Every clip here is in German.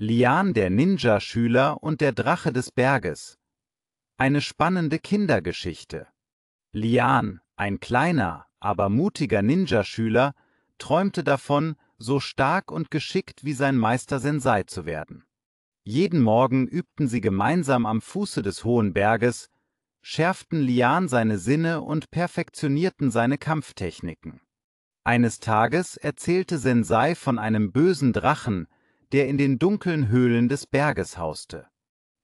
Lian der Ninja-Schüler und der Drache des Berges. Eine spannende Kindergeschichte. Lian, ein kleiner, aber mutiger Ninja-Schüler, träumte davon, so stark und geschickt wie sein Meister Sensei zu werden. Jeden Morgen übten sie gemeinsam am Fuße des hohen Berges, schärften Lian seine Sinne und perfektionierten seine Kampftechniken. Eines Tages erzählte Sensei von einem bösen Drachen, der in den dunklen Höhlen des Berges hauste.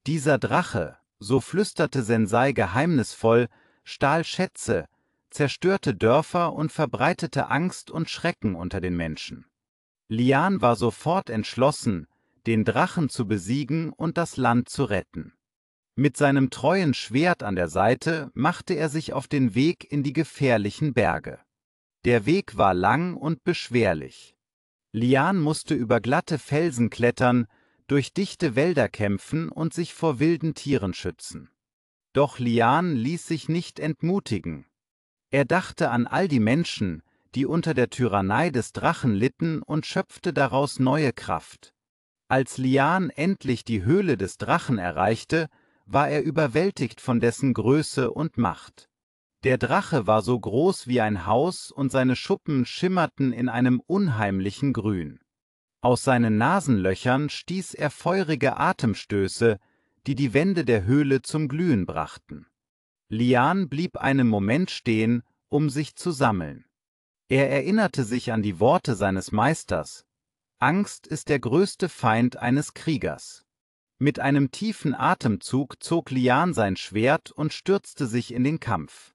Dieser Drache, so flüsterte Sensei geheimnisvoll, stahl Schätze, zerstörte Dörfer und verbreitete Angst und Schrecken unter den Menschen. Lian war sofort entschlossen, den Drachen zu besiegen und das Land zu retten. Mit seinem treuen Schwert an der Seite machte er sich auf den Weg in die gefährlichen Berge. Der Weg war lang und beschwerlich. Lian musste über glatte Felsen klettern, durch dichte Wälder kämpfen und sich vor wilden Tieren schützen. Doch Lian ließ sich nicht entmutigen. Er dachte an all die Menschen, die unter der Tyrannei des Drachen litten und schöpfte daraus neue Kraft. Als Lian endlich die Höhle des Drachen erreichte, war er überwältigt von dessen Größe und Macht. Der Drache war so groß wie ein Haus und seine Schuppen schimmerten in einem unheimlichen Grün. Aus seinen Nasenlöchern stieß er feurige Atemstöße, die die Wände der Höhle zum Glühen brachten. Lian blieb einen Moment stehen, um sich zu sammeln. Er erinnerte sich an die Worte seines Meisters. Angst ist der größte Feind eines Kriegers. Mit einem tiefen Atemzug zog Lian sein Schwert und stürzte sich in den Kampf.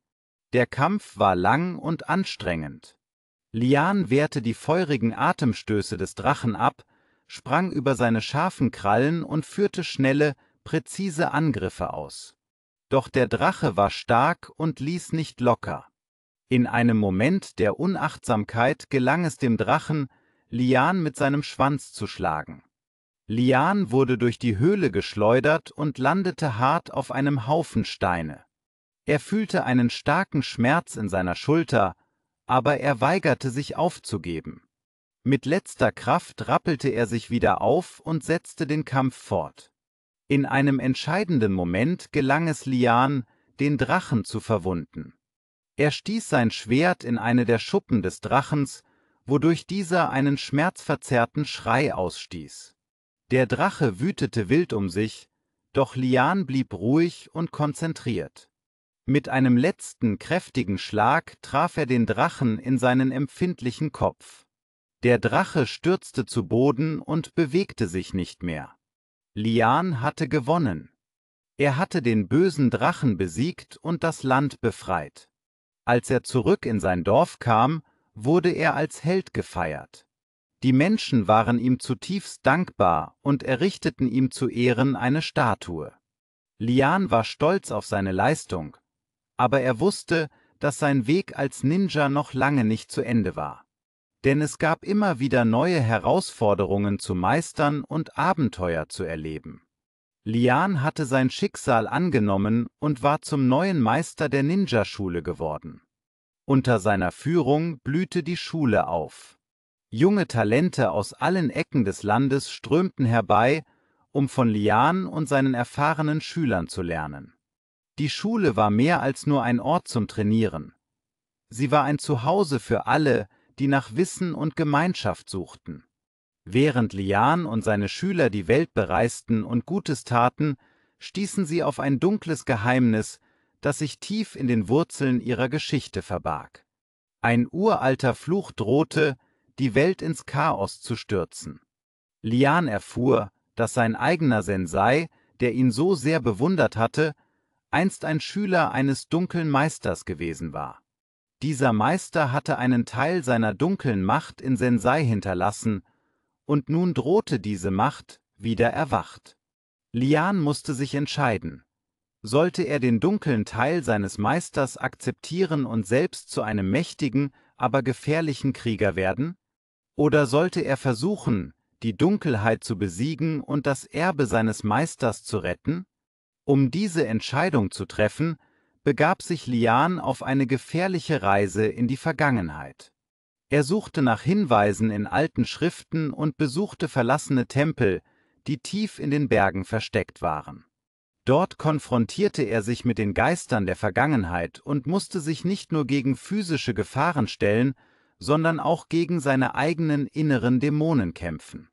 Der Kampf war lang und anstrengend. Lian wehrte die feurigen Atemstöße des Drachen ab, sprang über seine scharfen Krallen und führte schnelle, präzise Angriffe aus. Doch der Drache war stark und ließ nicht locker. In einem Moment der Unachtsamkeit gelang es dem Drachen, Lian mit seinem Schwanz zu schlagen. Lian wurde durch die Höhle geschleudert und landete hart auf einem Haufen Steine. Er fühlte einen starken Schmerz in seiner Schulter, aber er weigerte sich aufzugeben. Mit letzter Kraft rappelte er sich wieder auf und setzte den Kampf fort. In einem entscheidenden Moment gelang es Lian, den Drachen zu verwunden. Er stieß sein Schwert in eine der Schuppen des Drachens, wodurch dieser einen schmerzverzerrten Schrei ausstieß. Der Drache wütete wild um sich, doch Lian blieb ruhig und konzentriert. Mit einem letzten kräftigen Schlag traf er den Drachen in seinen empfindlichen Kopf. Der Drache stürzte zu Boden und bewegte sich nicht mehr. Lian hatte gewonnen. Er hatte den bösen Drachen besiegt und das Land befreit. Als er zurück in sein Dorf kam, wurde er als Held gefeiert. Die Menschen waren ihm zutiefst dankbar und errichteten ihm zu Ehren eine Statue. Lian war stolz auf seine Leistung aber er wusste, dass sein Weg als Ninja noch lange nicht zu Ende war. Denn es gab immer wieder neue Herausforderungen zu meistern und Abenteuer zu erleben. Lian hatte sein Schicksal angenommen und war zum neuen Meister der Ninja-Schule geworden. Unter seiner Führung blühte die Schule auf. Junge Talente aus allen Ecken des Landes strömten herbei, um von Lian und seinen erfahrenen Schülern zu lernen. Die Schule war mehr als nur ein Ort zum Trainieren. Sie war ein Zuhause für alle, die nach Wissen und Gemeinschaft suchten. Während Lian und seine Schüler die Welt bereisten und Gutes taten, stießen sie auf ein dunkles Geheimnis, das sich tief in den Wurzeln ihrer Geschichte verbarg. Ein uralter Fluch drohte, die Welt ins Chaos zu stürzen. Lian erfuhr, dass sein eigener Sensei, der ihn so sehr bewundert hatte, einst ein Schüler eines dunklen Meisters gewesen war. Dieser Meister hatte einen Teil seiner dunklen Macht in Sensei hinterlassen, und nun drohte diese Macht, wieder erwacht. Lian musste sich entscheiden. Sollte er den dunklen Teil seines Meisters akzeptieren und selbst zu einem mächtigen, aber gefährlichen Krieger werden? Oder sollte er versuchen, die Dunkelheit zu besiegen und das Erbe seines Meisters zu retten? Um diese Entscheidung zu treffen, begab sich Lian auf eine gefährliche Reise in die Vergangenheit. Er suchte nach Hinweisen in alten Schriften und besuchte verlassene Tempel, die tief in den Bergen versteckt waren. Dort konfrontierte er sich mit den Geistern der Vergangenheit und musste sich nicht nur gegen physische Gefahren stellen, sondern auch gegen seine eigenen inneren Dämonen kämpfen.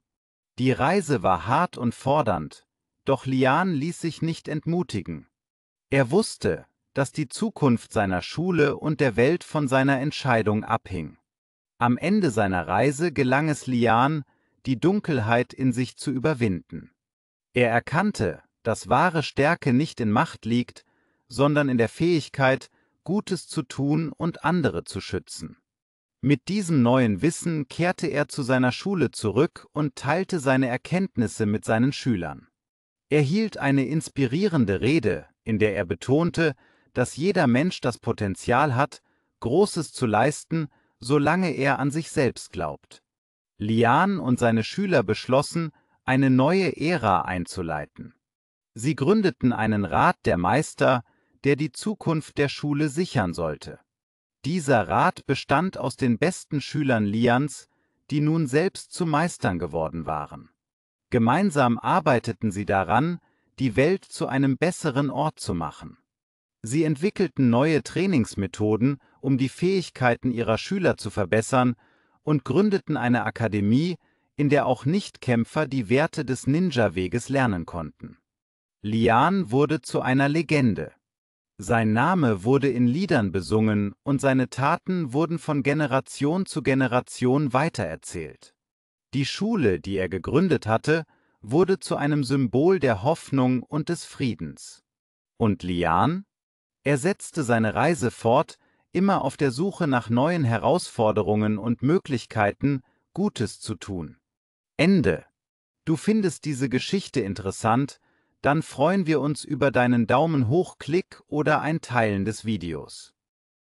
Die Reise war hart und fordernd, doch Lian ließ sich nicht entmutigen. Er wusste, dass die Zukunft seiner Schule und der Welt von seiner Entscheidung abhing. Am Ende seiner Reise gelang es Lian, die Dunkelheit in sich zu überwinden. Er erkannte, dass wahre Stärke nicht in Macht liegt, sondern in der Fähigkeit, Gutes zu tun und andere zu schützen. Mit diesem neuen Wissen kehrte er zu seiner Schule zurück und teilte seine Erkenntnisse mit seinen Schülern. Er hielt eine inspirierende Rede, in der er betonte, dass jeder Mensch das Potenzial hat, Großes zu leisten, solange er an sich selbst glaubt. Lian und seine Schüler beschlossen, eine neue Ära einzuleiten. Sie gründeten einen Rat der Meister, der die Zukunft der Schule sichern sollte. Dieser Rat bestand aus den besten Schülern Lians, die nun selbst zu Meistern geworden waren. Gemeinsam arbeiteten sie daran, die Welt zu einem besseren Ort zu machen. Sie entwickelten neue Trainingsmethoden, um die Fähigkeiten ihrer Schüler zu verbessern, und gründeten eine Akademie, in der auch Nichtkämpfer die Werte des Ninja-Weges lernen konnten. Lian wurde zu einer Legende. Sein Name wurde in Liedern besungen und seine Taten wurden von Generation zu Generation weitererzählt. Die Schule, die er gegründet hatte, wurde zu einem Symbol der Hoffnung und des Friedens. Und Lian? Er setzte seine Reise fort, immer auf der Suche nach neuen Herausforderungen und Möglichkeiten, Gutes zu tun. Ende. Du findest diese Geschichte interessant, dann freuen wir uns über deinen Daumen hoch Klick oder ein Teilen des Videos.